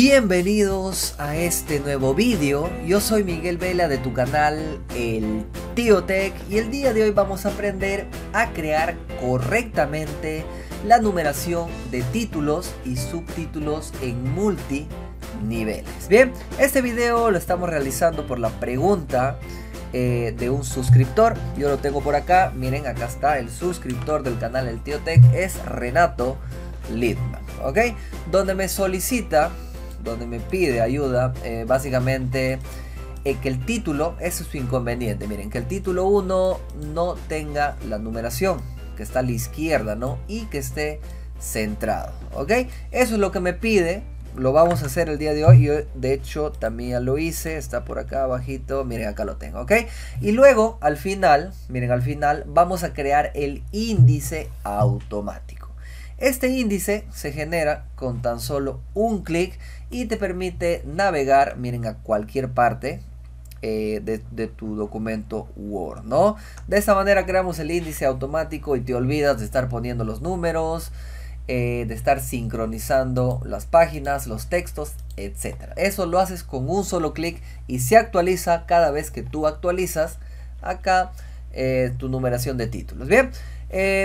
Bienvenidos a este nuevo vídeo, yo soy Miguel Vela de tu canal El Tío Tech y el día de hoy vamos a aprender a crear correctamente la numeración de títulos y subtítulos en multiniveles. Bien, este video lo estamos realizando por la pregunta eh, de un suscriptor, yo lo tengo por acá, miren acá está el suscriptor del canal El Tío Tech, es Renato Lidman, ¿ok? Donde me solicita donde me pide ayuda, eh, básicamente eh, que el título, ese es su inconveniente, miren, que el título 1 no tenga la numeración, que está a la izquierda, ¿no? Y que esté centrado, ¿ok? Eso es lo que me pide, lo vamos a hacer el día de hoy, yo de hecho también lo hice, está por acá abajito, miren acá lo tengo, ¿ok? Y luego al final, miren al final, vamos a crear el índice automático. Este índice se genera con tan solo un clic y te permite navegar, miren, a cualquier parte eh, de, tu documento Word, ¿no? De esta manera creamos el índice automático y te olvidas de estar poniendo los números, eh, de estar sincronizando las páginas, los textos, etc. Eso lo haces con un solo clic y se actualiza cada vez que tú actualizas acá eh, tu numeración de títulos. Bien,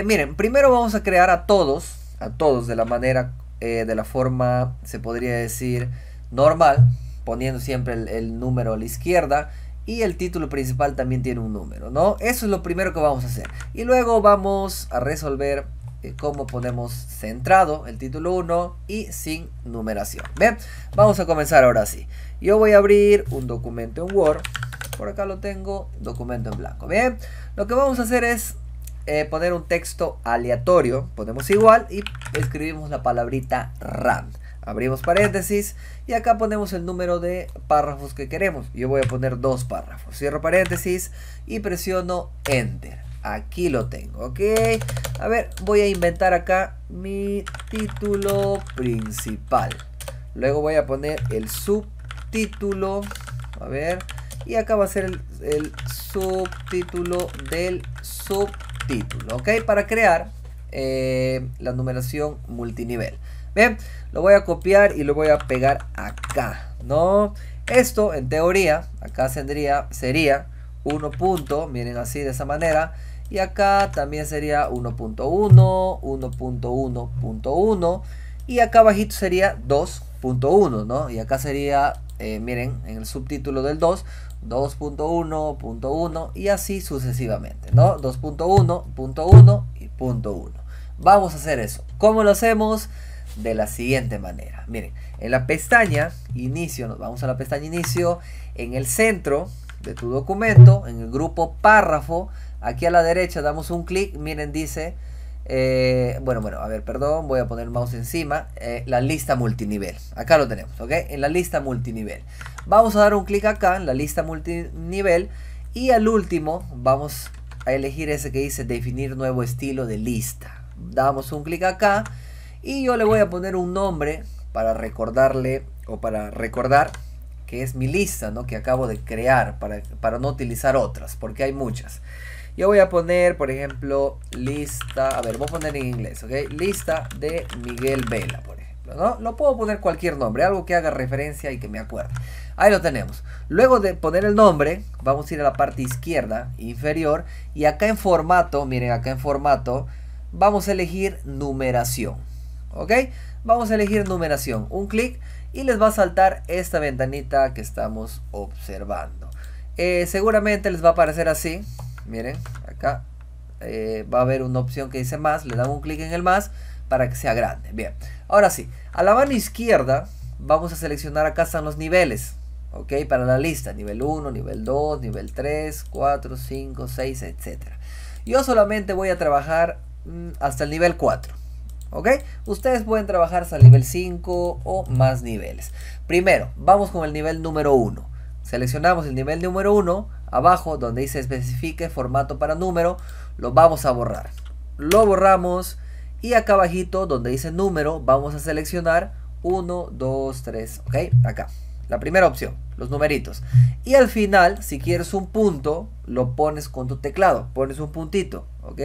miren, primero vamos a crear a todos a todos de la manera, eh, de la forma, se podría decir, normal, poniendo siempre el, número a la izquierda y el título principal también tiene un número, ¿no? Eso es lo primero que vamos a hacer. Y luego vamos a resolver eh, cómo ponemos centrado el título 1 y sin numeración. Bien, vamos a comenzar ahora sí. Yo voy a abrir un documento en Word. Por acá lo tengo, documento en blanco. Bien, lo que vamos a hacer es eh, poner un texto aleatorio, ponemos igual y escribimos la palabrita run. Abrimos paréntesis y acá ponemos el número de párrafos que queremos. Yo voy a poner dos párrafos. Cierro paréntesis y presiono enter. Aquí lo tengo, ¿ok? A ver, voy a inventar acá mi título principal. Luego voy a poner el subtítulo. A ver. Y acá va a ser el, el subtítulo del subtítulo título, ¿ok? Para crear eh, la numeración multinivel. Bien, lo voy a copiar y lo voy a pegar acá, ¿no? Esto, en teoría, acá tendría, sería 1 punto, miren así de esa manera. Y acá también sería 1.1, 1.1.1. Y acá abajito sería 2.1, ¿no? Y acá sería, eh, miren, en el subtítulo del 2, 2.1.1 y así sucesivamente, ¿no? 2.1.1 y punto 1. Vamos a hacer eso. ¿Cómo lo hacemos? De la siguiente manera. Miren, en la pestaña inicio, nos vamos a la pestaña inicio, en el centro de tu documento, en el grupo párrafo, aquí a la derecha damos un clic, miren dice eh, bueno, bueno, a ver, perdón, voy a poner el mouse encima. Eh, la lista multinivel. Acá lo tenemos, ¿ok? En la lista multinivel. Vamos a dar un clic acá en la lista multinivel. Y al último vamos a elegir ese que dice definir nuevo estilo de lista. Damos un clic acá. Y yo le voy a poner un nombre para recordarle o para recordar que es mi lista, ¿no? Que acabo de crear para, para no utilizar otras, porque hay muchas. Yo voy a poner, por ejemplo, lista, a ver, voy a poner en inglés, ¿ok? Lista de Miguel Vela, por ejemplo, ¿no? Lo puedo poner cualquier nombre, algo que haga referencia y que me acuerde. Ahí lo tenemos. Luego de poner el nombre, vamos a ir a la parte izquierda, inferior, y acá en formato, miren, acá en formato, vamos a elegir numeración, ¿ok? Vamos a elegir numeración, un clic, y les va a saltar esta ventanita que estamos observando. Eh, seguramente les va a aparecer así, miren, acá eh, va a haber una opción que dice más, le damos un clic en el más para que sea grande. Bien, ahora sí, a la mano izquierda vamos a seleccionar acá están los niveles, ok, para la lista, nivel 1, nivel 2, nivel 3, 4, 5, 6, etc. Yo solamente voy a trabajar mm, hasta el nivel 4. ¿Ok? Ustedes pueden trabajar hasta el nivel 5 o más niveles. Primero, vamos con el nivel número 1. Seleccionamos el nivel número 1 abajo donde dice especifique formato para número, lo vamos a borrar. Lo borramos y acá abajito donde dice número vamos a seleccionar 1, 2, 3, ok, acá. La primera opción, los numeritos. Y al final, si quieres un punto, lo pones con tu teclado. Pones un puntito, ¿ok?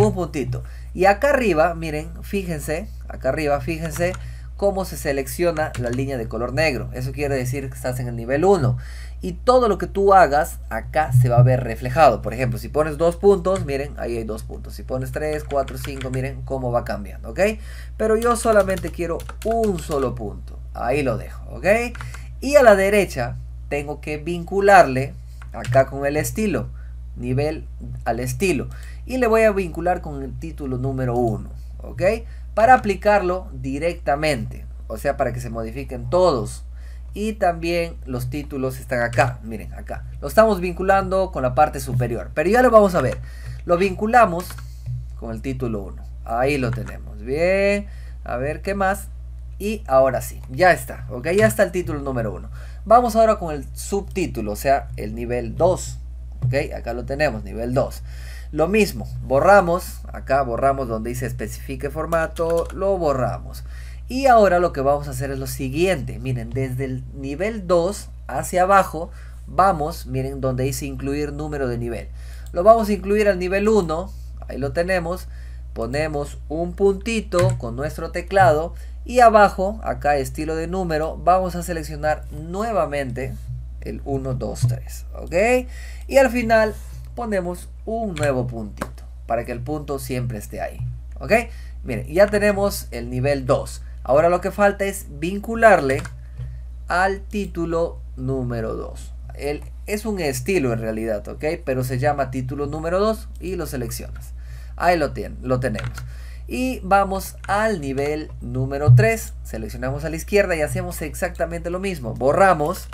Un puntito. Y acá arriba, miren, fíjense, acá arriba, fíjense, cómo se selecciona la línea de color negro. Eso quiere decir que estás en el nivel 1. Y todo lo que tú hagas acá se va a ver reflejado. Por ejemplo, si pones dos puntos, miren, ahí hay dos puntos. Si pones 3, 4, 5, miren cómo va cambiando, ¿ok? Pero yo solamente quiero un solo punto. Ahí lo dejo, ¿ok? Y a la derecha tengo que vincularle acá con el estilo. Nivel al estilo. Y le voy a vincular con el título número 1, ¿ok? Para aplicarlo directamente. O sea, para que se modifiquen todos y también los títulos están acá, miren acá. Lo estamos vinculando con la parte superior, pero ya lo vamos a ver. Lo vinculamos con el título 1. Ahí lo tenemos. Bien, a ver qué más. Y ahora sí, ya está, ok, ya está el título número 1. Vamos ahora con el subtítulo, o sea, el nivel 2. Ok, acá lo tenemos, nivel 2. Lo mismo, borramos, acá borramos donde dice especifique formato, lo borramos. Y ahora lo que vamos a hacer es lo siguiente. Miren, desde el nivel 2 hacia abajo, vamos, miren donde dice incluir número de nivel. Lo vamos a incluir al nivel 1, ahí lo tenemos. Ponemos un puntito con nuestro teclado y abajo, acá estilo de número, vamos a seleccionar nuevamente el 1, 2, 3. ¿Ok? Y al final ponemos un nuevo puntito para que el punto siempre esté ahí. ¿Ok? Miren, ya tenemos el nivel 2. Ahora lo que falta es vincularle al título número 2. es un estilo en realidad, ¿ok? Pero se llama título número 2 y lo seleccionas. Ahí lo, lo tenemos. Y vamos al nivel número 3. Seleccionamos a la izquierda y hacemos exactamente lo mismo. Borramos.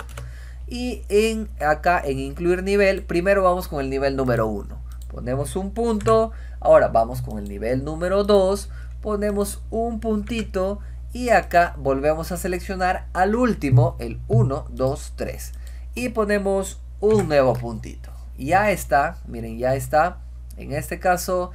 Y en, acá en incluir nivel, primero vamos con el nivel número 1. Ponemos un punto. Ahora vamos con el nivel número 2. Ponemos un puntito y acá volvemos a seleccionar al último, el 1, 2, 3. Y ponemos un nuevo puntito. Ya está, miren, ya está. En este caso,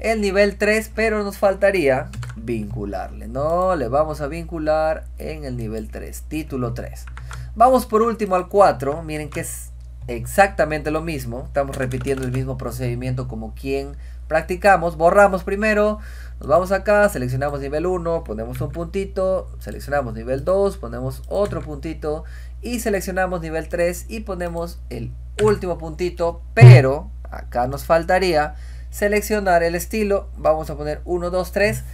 el nivel 3, pero nos faltaría vincularle. No, le vamos a vincular en el nivel 3, título 3. Vamos por último al 4. Miren que es exactamente lo mismo. Estamos repitiendo el mismo procedimiento como quien practicamos. Borramos primero nos vamos acá, seleccionamos nivel 1, ponemos un puntito, seleccionamos nivel 2, ponemos otro puntito y seleccionamos nivel 3 y ponemos el último puntito, pero acá nos faltaría seleccionar el estilo, vamos a poner 1, 2, 3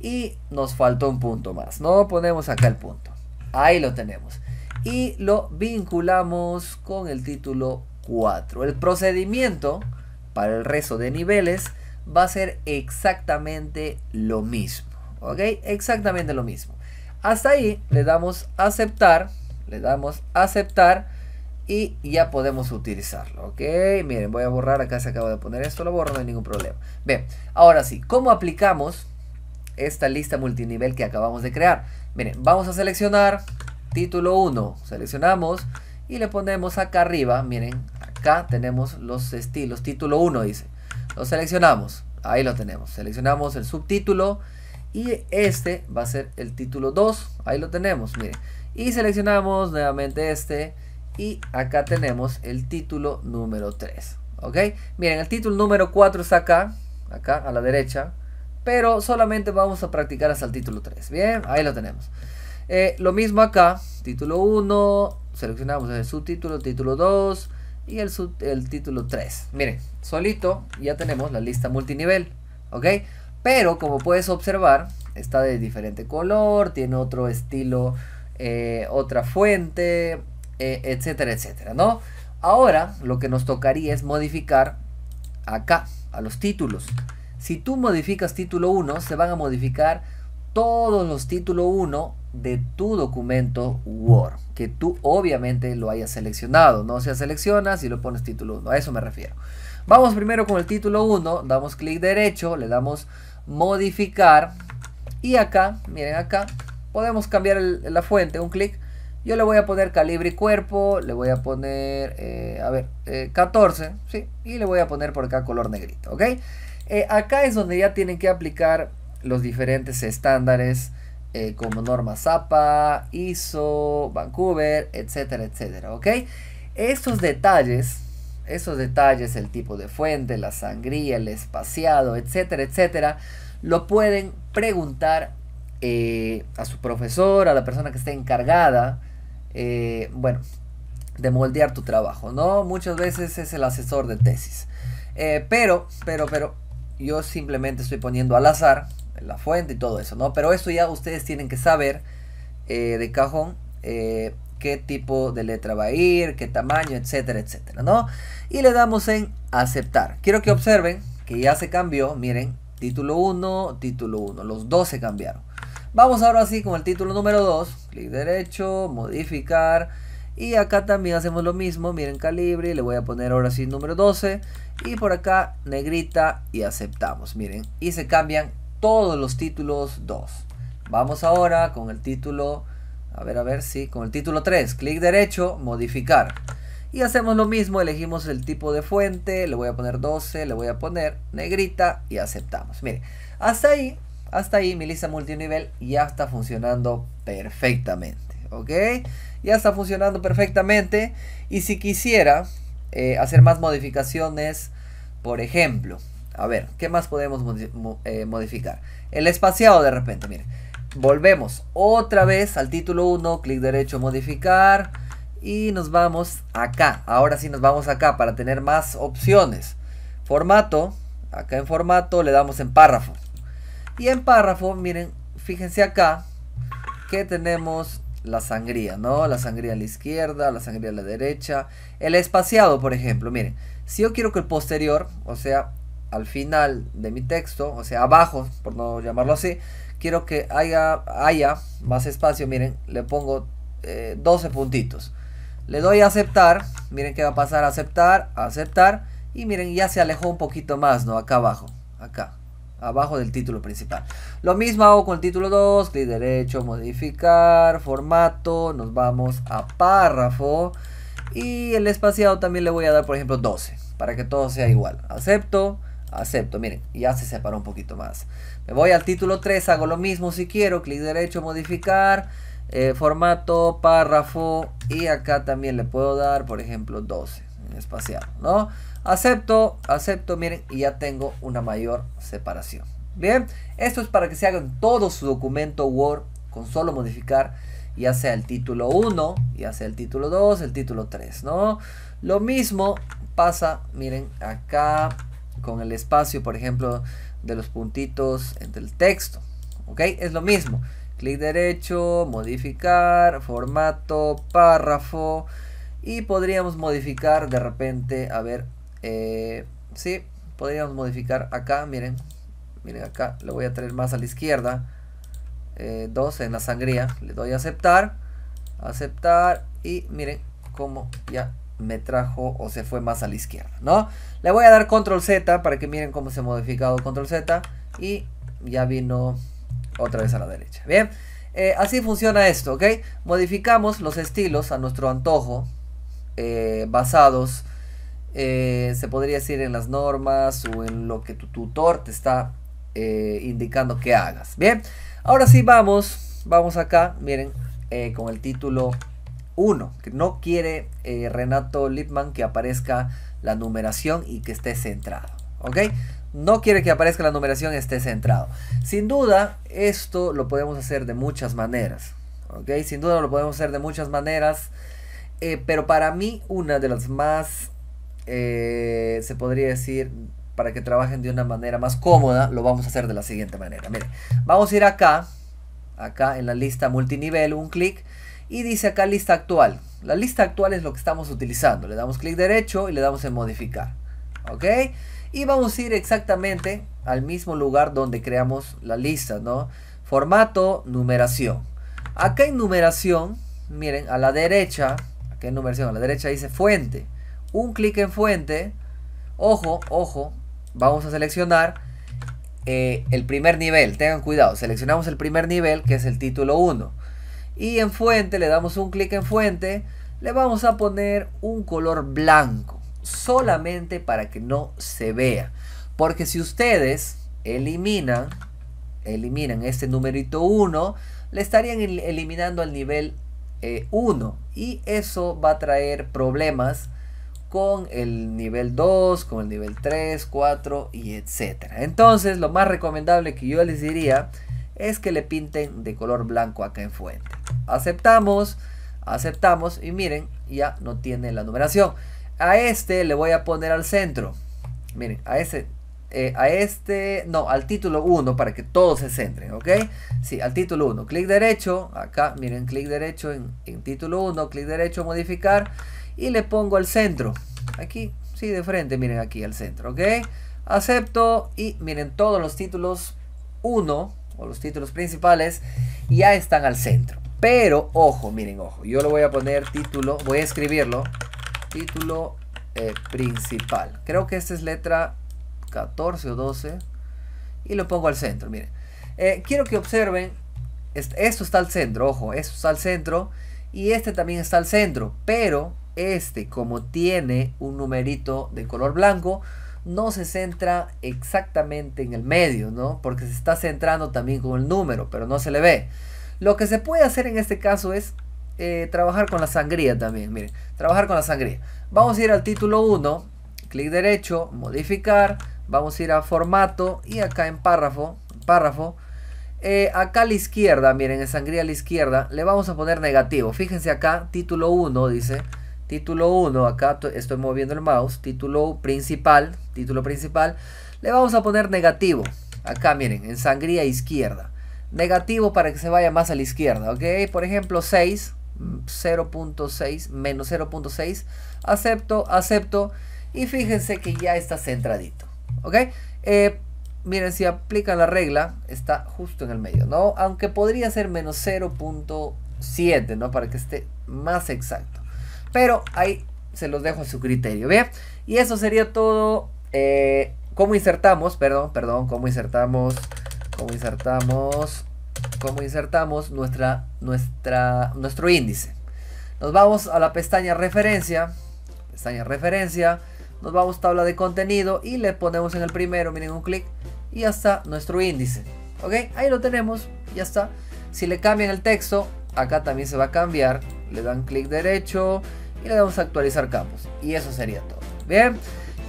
y nos faltó un punto más, no ponemos acá el punto, ahí lo tenemos y lo vinculamos con el título 4. El procedimiento para el resto de niveles va a ser exactamente lo mismo. ¿Ok? Exactamente lo mismo. Hasta ahí le damos aceptar. Le damos aceptar. Y ya podemos utilizarlo. ¿Ok? Miren, voy a borrar. Acá se acaba de poner esto. Lo borro, no hay ningún problema. Bien, ahora sí. ¿Cómo aplicamos esta lista multinivel que acabamos de crear? Miren, vamos a seleccionar título 1. Seleccionamos y le ponemos acá arriba. Miren, acá tenemos los estilos. Título 1 dice. Lo seleccionamos. Ahí lo tenemos. Seleccionamos el subtítulo. Y este va a ser el título 2. Ahí lo tenemos. Mire. Y seleccionamos nuevamente este. Y acá tenemos el título número 3. ¿Ok? Miren, el título número 4 está acá. Acá a la derecha. Pero solamente vamos a practicar hasta el título 3. Bien, ahí lo tenemos. Eh, lo mismo acá. Título 1. Seleccionamos el subtítulo, título 2 y el, el título 3. Miren, solito ya tenemos la lista multinivel, ¿ok? Pero como puedes observar, está de diferente color, tiene otro estilo, eh, otra fuente, eh, etcétera, etcétera, ¿no? Ahora lo que nos tocaría es modificar acá a los títulos. Si tú modificas título 1, se van a modificar todos los títulos 1 de tu documento Word, que tú obviamente lo hayas seleccionado, no se seleccionas y lo pones título 1, a eso me refiero. Vamos primero con el título 1, damos clic derecho, le damos modificar y acá, miren acá, podemos cambiar la fuente, un clic. Yo le voy a poner calibre y cuerpo, le voy a poner, eh, a ver, 14, eh, ¿sí? Y le voy a poner por acá color negrito, ¿ok? Eh, acá es donde ya tienen que aplicar los diferentes estándares eh, como norma ZAPA, ISO, Vancouver, etcétera, etcétera, ¿ok? Estos detalles, esos detalles, el tipo de fuente, la sangría, el espaciado, etcétera, etcétera, lo pueden preguntar eh, a su profesor, a la persona que esté encargada, eh, bueno, de moldear tu trabajo, ¿no? Muchas veces es el asesor de tesis. Pero, pero, pero, yo simplemente estoy poniendo al azar la fuente y todo eso, ¿no? Pero esto ya ustedes tienen que saber de cajón qué tipo de letra va a ir, qué tamaño, etcétera, etcétera, ¿no? Y le damos en aceptar. Quiero que observen que ya se cambió, miren, título 1, título 1, los dos se cambiaron. Vamos ahora sí con el título número 2, clic derecho, modificar, y acá también hacemos lo mismo, miren calibre, le voy a poner ahora sí número 12, y por acá negrita y aceptamos, miren, y se cambian todos los títulos 2. Vamos ahora con el título a ver, a ver, sí, con el título 3, clic derecho, modificar. Y hacemos lo mismo, elegimos el tipo de fuente, le voy a poner 12, le voy a poner negrita y aceptamos. Mire, hasta ahí, hasta ahí mi lista multinivel ya está funcionando perfectamente, ¿ok? Ya está funcionando perfectamente. Y si quisiera eh, hacer más modificaciones, por ejemplo, a ver, ¿qué más podemos eh, modificar? El espaciado de repente, miren volvemos otra vez al título 1, clic derecho modificar y nos vamos acá. Ahora sí nos vamos acá para tener más opciones. Formato, acá en formato le damos en párrafo. Y en párrafo, miren, fíjense acá que tenemos la sangría, ¿no? La sangría a la izquierda, la sangría a la derecha. El espaciado, por ejemplo, miren, si yo quiero que el posterior, o sea, al final de mi texto, o sea, abajo, por no llamarlo así, quiero que haya, haya más espacio, miren, le pongo 12 eh, puntitos. Le doy a aceptar, miren que va a pasar aceptar, aceptar, y miren, ya se alejó un poquito más, ¿no? Acá abajo, acá, abajo del título principal. Lo mismo hago con el título 2, clic derecho, modificar, formato, nos vamos a párrafo, y el espaciado también le voy a dar, por ejemplo, 12, para que todo sea igual. Acepto, acepto, miren, ya se separó un poquito más. Me voy al título 3, hago lo mismo si quiero, clic derecho, modificar, eh, formato, párrafo y acá también le puedo dar, por ejemplo, 12 en espacial, ¿no? Acepto, acepto, miren, y ya tengo una mayor separación. Bien, esto es para que se haga en todo su documento Word con solo modificar ya sea el título 1, ya sea el título 2, el título 3, ¿no? Lo mismo pasa, miren, acá con el espacio, por ejemplo, de los puntitos entre el texto. ¿Ok? Es lo mismo. Clic derecho, modificar, formato, párrafo. Y podríamos modificar de repente, a ver, eh, sí, podríamos modificar acá, miren, miren acá, lo voy a traer más a la izquierda. 12 eh, en la sangría, le doy a aceptar, aceptar y miren cómo ya me trajo o se fue más a la izquierda, ¿no? Le voy a dar control Z para que miren cómo se ha modificado control Z y ya vino otra vez a la derecha. Bien, eh, así funciona esto, ¿ok? Modificamos los estilos a nuestro antojo eh, basados, eh, se podría decir en las normas o en lo que tu tutor te está indicando que hagas. Bien, ahora sí vamos, vamos acá, miren, con el título 1, que no quiere eh, Renato Lipman que aparezca la numeración y que esté centrado. ¿Ok? No quiere que aparezca la numeración y esté centrado. Sin duda, esto lo podemos hacer de muchas maneras. ¿Ok? Sin duda lo podemos hacer de muchas maneras. Eh, pero para mí, una de las más, eh, se podría decir, para que trabajen de una manera más cómoda, lo vamos a hacer de la siguiente manera. Miren, vamos a ir acá, acá en la lista multinivel, un clic y dice acá lista actual. La lista actual es lo que estamos utilizando. Le damos clic derecho y le damos en modificar. ¿Ok? Y vamos a ir exactamente al mismo lugar donde creamos la lista, ¿no? Formato, numeración. Acá en numeración, miren, a la derecha, acá numeración, a la derecha dice fuente. Un clic en fuente. Ojo, ojo, vamos a seleccionar eh, el primer nivel. Tengan cuidado, seleccionamos el primer nivel que es el título 1 y en fuente le damos un clic en fuente le vamos a poner un color blanco solamente para que no se vea porque si ustedes eliminan eliminan este numerito 1 le estarían eliminando al nivel 1 eh, y eso va a traer problemas con el nivel 2, con el nivel 3, 4 y etcétera. Entonces, lo más recomendable que yo les diría es que le pinten de color blanco acá en fuente. Aceptamos, aceptamos y miren, ya no tiene la numeración. A este le voy a poner al centro. Miren, a ese eh, a este, no, al título 1 para que todos se centren, ¿ok? Sí, al título 1, clic derecho, acá, miren, clic derecho en, en título 1, clic derecho, modificar y le pongo al centro, aquí, sí, de frente, miren aquí al centro, ¿ok? Acepto y miren, todos los títulos 1 o los títulos principales ya están al centro. Pero, ojo, miren, ojo, yo le voy a poner título, voy a escribirlo, título eh, principal. Creo que esta es letra 14 o 12 y lo pongo al centro, miren. Eh, quiero que observen, esto está al centro, ojo, esto está al centro y este también está al centro, pero este como tiene un numerito de color blanco, no se centra exactamente en el medio, ¿no? Porque se está centrando también con el número, pero no se le ve. Lo que se puede hacer en este caso es eh, trabajar con la sangría también, miren, trabajar con la sangría. Vamos a ir al título 1, clic derecho, modificar, Vamos a ir a formato y acá en párrafo, párrafo. Eh, acá a la izquierda, miren, en sangría a la izquierda, le vamos a poner negativo. Fíjense acá, título 1 dice, título 1, acá estoy moviendo el mouse, título principal, título principal, le vamos a poner negativo. Acá miren, en sangría izquierda. Negativo para que se vaya más a la izquierda, ¿ok? Por ejemplo, 6, 0.6, mm, menos 0.6, acepto, acepto, y fíjense que ya está centradito. ¿Ok? Eh, miren, si aplican la regla, está justo en el medio, ¿no? Aunque podría ser menos 0.7, ¿no? Para que esté más exacto. Pero ahí se los dejo a su criterio, ¿bien? Y eso sería todo. Eh, ¿Cómo insertamos? Perdón, perdón, ¿cómo insertamos? ¿Cómo insertamos? ¿Cómo insertamos nuestra, nuestra, nuestro índice? Nos vamos a la pestaña referencia. Pestaña referencia nos vamos a tabla de contenido y le ponemos en el primero, miren un clic y ya está nuestro índice. Ok, ahí lo tenemos, ya está. Si le cambian el texto, acá también se va a cambiar. Le dan clic derecho y le damos a actualizar campos. Y eso sería todo. Bien,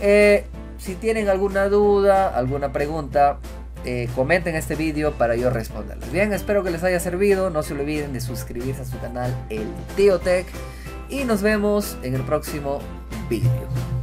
eh, si tienen alguna duda, alguna pregunta, eh, comenten este vídeo para yo responderles. Bien, espero que les haya servido. No se olviden de suscribirse a su canal El Tío Tech. Y nos vemos en el próximo vídeo.